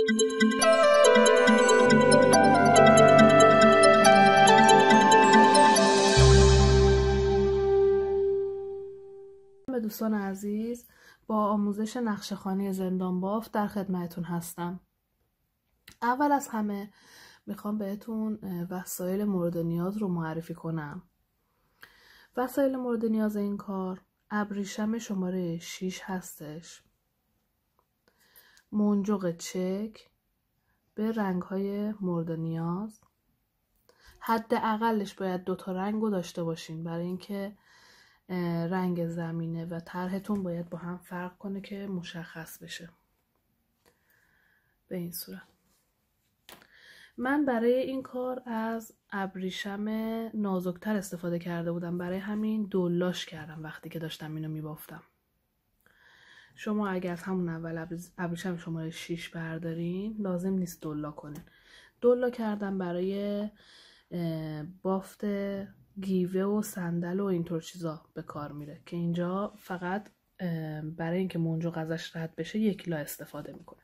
به دوستان عزیز با آموزش نقشه زندان باف در خدمتتون هستم. اول از همه می‌خوام بهتون وسایل مورد نیاز رو معرفی کنم. وسایل مورد نیاز این کار ابریشم شماره 6 هستش. منجوق چک به رنگ های مورد نیاز. حد اقلش باید دوتا رنگ رو داشته باشین برای اینکه رنگ زمینه و طرحتون باید با هم فرق کنه که مشخص بشه. به این صورت. من برای این کار از ابریشم نازکتر استفاده کرده بودم. برای همین دولاش کردم وقتی که داشتم اینو میبافتم. شما اگر از همون اول ابریشم شماره 6 بردارین لازم نیست دولا کنین. دولا کردم برای بافت گیوه و صندل و اینطور چیزا به کار میره که اینجا فقط برای اینکه منجو ازش رد بشه یک لا استفاده می‌کنه.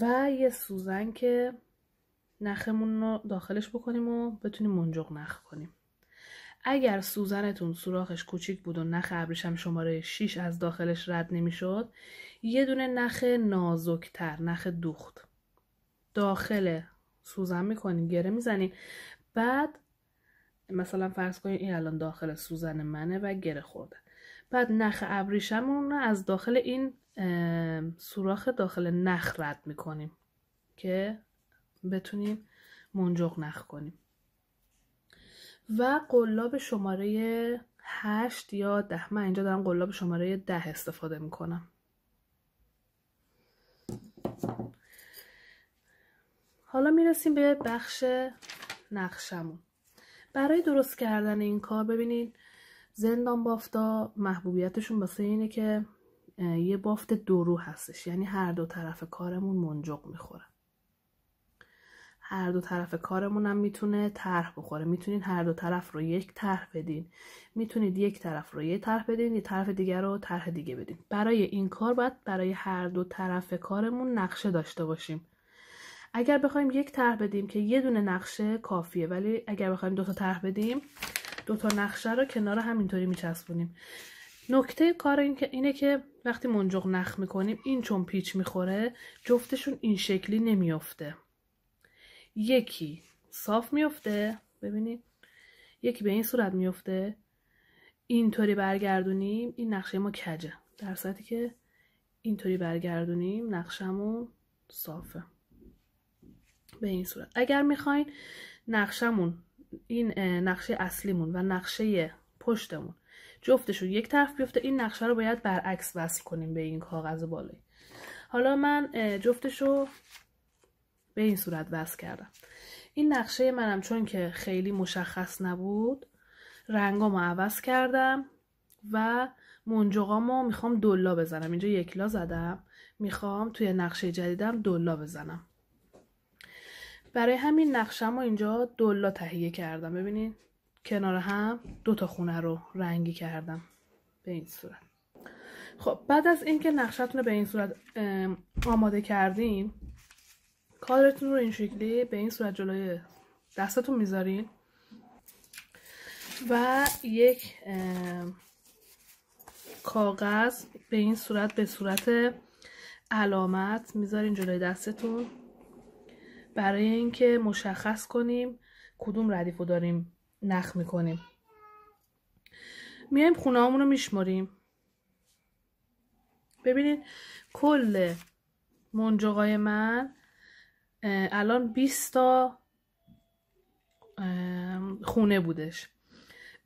و یه سوزن که نخمون رو داخلش بکنیم و بتونیم منجق نخ کنیم. اگر سوزنتون سوراخش کوچیک بود و نخ ابریشم شماره 6 از داخلش رد نمی‌شد یه دونه نخ نازکتر نخ دوخت. داخل سوزن می‌کنین گره می‌زنین. بعد مثلا فرض کنید این الان داخل سوزن منه و گره خورده. بعد نخ ابریشمون رو از داخل این سوراخ داخل نخ رد می‌کنیم که بتونیم منجق نخ کنیم. و قلاب شماره هشت یا ده. من اینجا دارم قلاب شماره ده استفاده می‌کنم. حالا می‌رسیم به بخش نقشمون. برای درست کردن این کار ببینید زندان بافتا محبوبیتشون واسه اینه که یه بافت درو هستش. یعنی هر دو طرف کارمون منجق می‌خوره. هر دو طرف کارمون هم می‌تونه طرح بخوره. می‌تونید هر دو طرف رو یک طرح بدین. می‌تونید یک طرف رو یه طرح بدین یه طرف دیگر رو طرح دیگه بدین. برای این کار باید برای هر دو طرف کارمون نقشه داشته باشیم. اگر بخوایم یک طرح بدیم که یه دونه نقشه کافیه ولی اگر بخوایم دو تا طرح بدیم دو تا نقشه رو کنار همینطوری میچسبونیم. نکته کار این که اینه که وقتی منجق نخ می‌کنیم این چون پیچ می‌خوره جفتشون این شکلی نمیافته. یکی صاف میفته ببینید. یکی به این صورت میفته اینطوری برگردونیم. این نقشه ما کجه؟ در صورتی که اینطوری برگردونیم نقشمون صافه. به این صورت. اگر می‌خواین نقشمون این نقشه اصلیمون و نقشه پشتمون جفتشون یک طرف بیفته این نقشه رو باید برعکس وصل کنیم به این کاغذ بالایی حالا من جفتشو به این صورت وصل کردم. این نقشه منم چون که خیلی مشخص نبود رنگامو عوض کردم و منجقامو می‌خوام دلا بزنم. اینجا یک لا زدم می‌خوام توی نقشه جدیدم دلا بزنم. برای همین نقشم رو اینجا دلا تهیه کردم. ببینید کنار هم دو تا خونه رو رنگی کردم به این صورت. خب بعد از اینکه نقشتون رو به این صورت آماده کردین کادرتون رو این شکلی به این صورت جلوی دستتون می‌ذارین و یک کاغذ به این صورت به صورت علامت می‌ذارین جلوی دستتون. برای اینکه مشخص کنیم کدوم ردیف رو داریم نخ می‌کنیم. میایم خونه رو میشماریم. ببینید کل منجقای من الان 20 تا خونه بودش.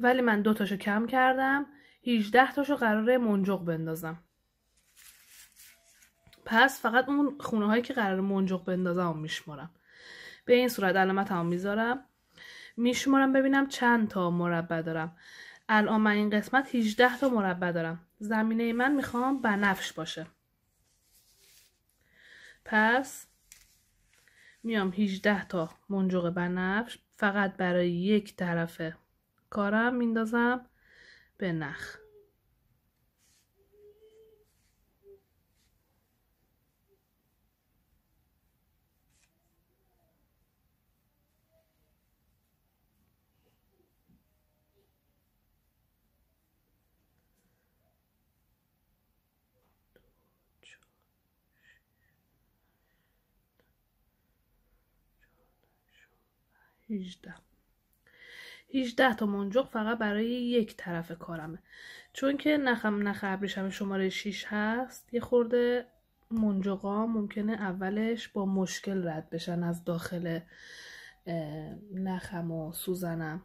ولی من دو تاشو کم کردم 18 تاشو قراره منجق بندازم. پس فقط اون خونه هایی که قرار منجق بندازم میشمارم. به این صورت علامت هم می‌ذارم. میشمارم ببینم چند تا مربع دارم. الان من این قسمت 18 تا مربع دارم. زمینه من می‌خوام بنفش باشه. پس میام 18 تا منجوق بنفش فقط برای یک طرف کارم میندازم به نخ. 18 18 تا منجق فقط برای یک طرف کارمه. چون که نخم نخ ابریشم شماره 6 هست یه خورده منجقا ممکنه اولش با مشکل رد بشن از داخل نخم و سوزنم.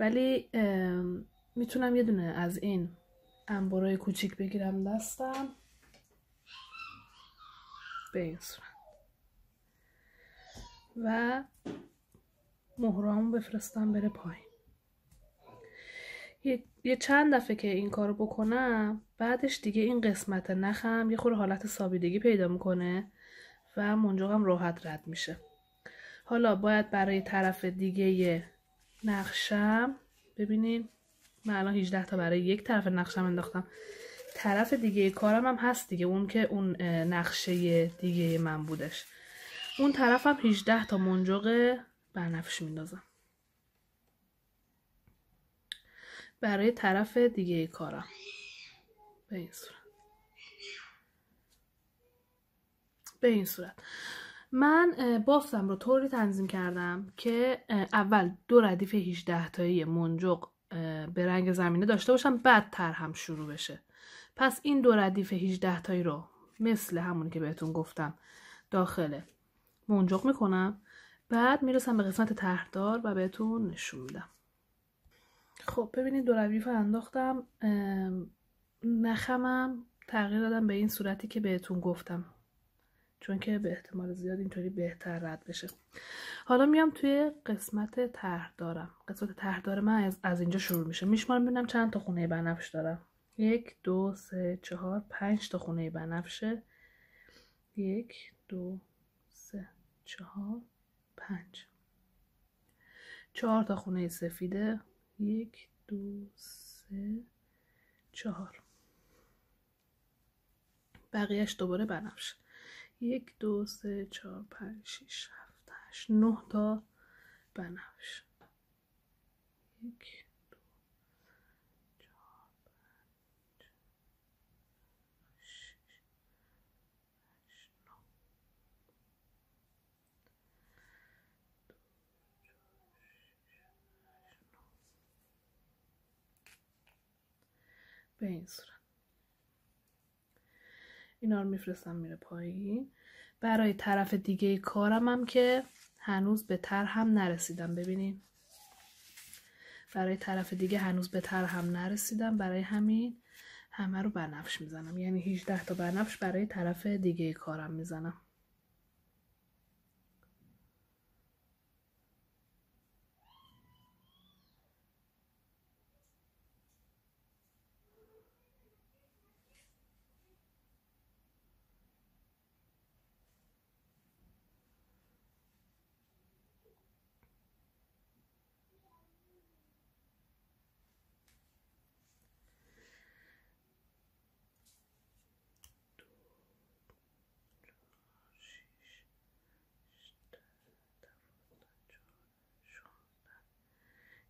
ولی می‌تونم یه دونه از این انبارای کوچیک بگیرم دستم. به این صورت. و مهرامو بفرستم بره پایین. یه،, چند دفعه که این کارو بکنم بعدش دیگه این قسمت نخم یه خورده حالت سابیدگی پیدا می‌کنه و منجاقم راحت رد میشه. حالا باید برای طرف دیگه نقشم ببینین من الان 18 تا برای یک طرف نقشم انداختم. طرف دیگه کارم هم هست دیگه اون که اون نقشه دیگه من بودش. اون طرفم 18 تا منجاق بنفش میندازم. برای طرف دیگه کارم. به این صورت. به این صورت. من بافتم رو طوری تنظیم کردم که اول دو ردیف 18 تایی منجق به رنگ زمینه داشته باشم بعد تر هم شروع بشه. پس این دو ردیف 18 تایی رو مثل همونی که بهتون گفتم داخل منجق می‌کنم. بعد می‌رسم به قسمت تهدار و بهتون نشون میدم. خب ببینید دو ردیف انداختم. نخمم تغییر دادم به این صورتی که بهتون گفتم. چون که به احتمال زیاد اینطوری بهتر رد بشه. حالا میام توی قسمت طرح دارم قسمت طرح من از, از اینجا شروع میشه. میشمارم ببینم چند تا خونه بنفش دارم. یک دو سه چهار پنج تا خونه بنفشه یک دو سه چهار. پنج. چهار تا خونه سفیده. یک دو سه چهار. بقیهش دوباره بنفشه یک دو سه چهار پنج شیش هفت هشت نه تا بنفش. یک دو چهار پنج شیش هشت نه به این صورت. اینا رو میفرستم میره پایین. برای طرف دیگه کارم هم که هنوز به تر هم نرسیدم. ببینین. برای طرف دیگه هنوز به تر هم نرسیدم. برای همین همه رو بنفش می‌زنم. یعنی 18 تا بنفش برای طرف دیگه کارم می‌زنم.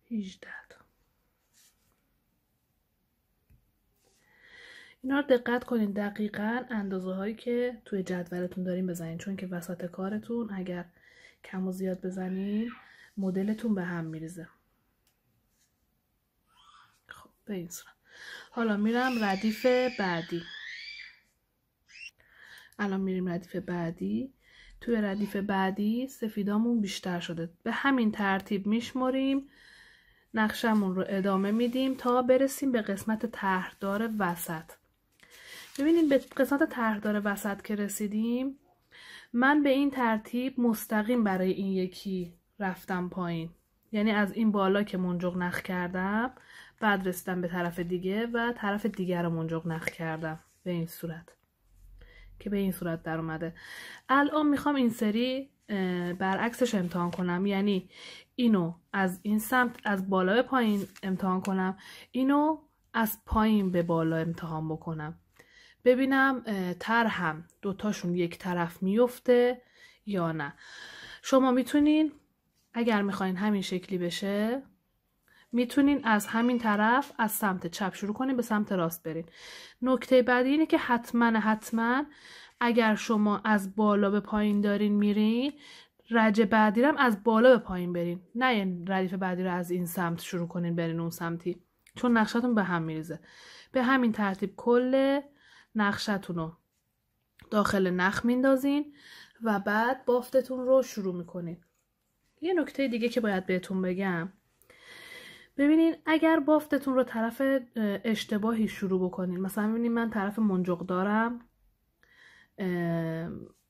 هیجده اینا رو دقت کنین دقیقا اندازه هایی که توی جدولتون دارین بزنین چون که وسط کارتون اگر کم و زیاد بزنین مدلتون به هم میریزه. خب به این صورت. حالا میرم ردیف بعدی. الان میریم ردیف بعدی. توی ردیف بعدی سفیدامون بیشتر شده. به همین ترتیب میشمریم. نقشمون رو ادامه میدیم تا برسیم به قسمت تهردار وسط. ببینید به قسمت تهردار وسط که رسیدیم من به این ترتیب مستقیم برای این یکی رفتم پایین. یعنی از این بالا که منجق نخ کردم بعد رسیدم به طرف دیگه و طرف دیگر رو منجق نخ کردم. به این صورت. که به این صورت در اومده. الان می‌خوام این سری برعکسش امتحان کنم. یعنی اینو از این سمت از بالا به پایین امتحان کنم. اینو از پایین به بالا امتحان بکنم. ببینم تر هم دوتاشون یک طرف میفته یا نه. شما می‌تونین اگر می‌خواین همین شکلی بشه می‌تونین از همین طرف از سمت چپ شروع کنین به سمت راست برین. نکته بعدی اینه که حتما حتما اگر شما از بالا به پایین دارین میرین رج بعدی هم از بالا به پایین برین. نه این ردیف بعدی رو از این سمت شروع کنین برین اون سمتی. چون نقشتون به هم میریزه. به همین ترتیب کل نقشتون رو داخل نخ میندازین و بعد بافتتون رو شروع می‌کنین. یه نکته دیگه که باید بهتون بگم ببینین اگر بافتتون رو طرف اشتباهی شروع بکنین مثلا ببینین من طرف منجق دارم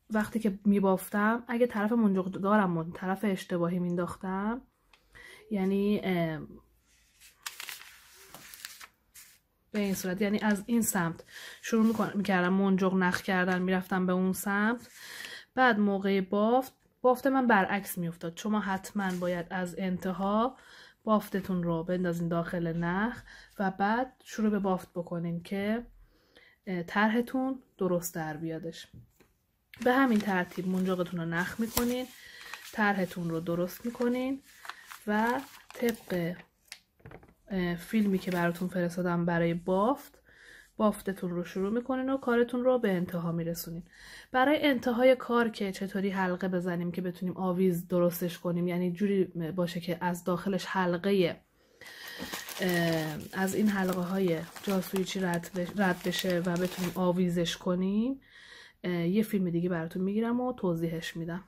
وقتی که میبافتم اگه طرف منجق دارم و طرف اشتباهی مینداختم یعنی به این صورت یعنی از این سمت شروع می‌کردم منجق نخ کردن می‌رفتم به اون سمت. بعد موقع بافت بافت من برعکس میافتاد. ما حتما باید از انتها بافتتون رو بندازین داخل نخ و بعد شروع به بافت بکنین که طرحتون درست در بیادش. به همین ترتیب منجاقتون رو نخ می‌کنین طرحتون رو درست می‌کنین و طبق فیلمی که براتون فرستادم برای بافت بافتتون رو شروع می‌کنین و کارتون رو به انتها میرسونین. برای انتهای کار که چطوری حلقه بزنیم که بتونیم آویز درستش کنیم یعنی جوری باشه که از داخلش حلقه از این حلقه های جاسویچی رد بشه و بتونیم آویزش کنیم یه فیلم دیگه براتون می‌گیرم و توضیحش میدم.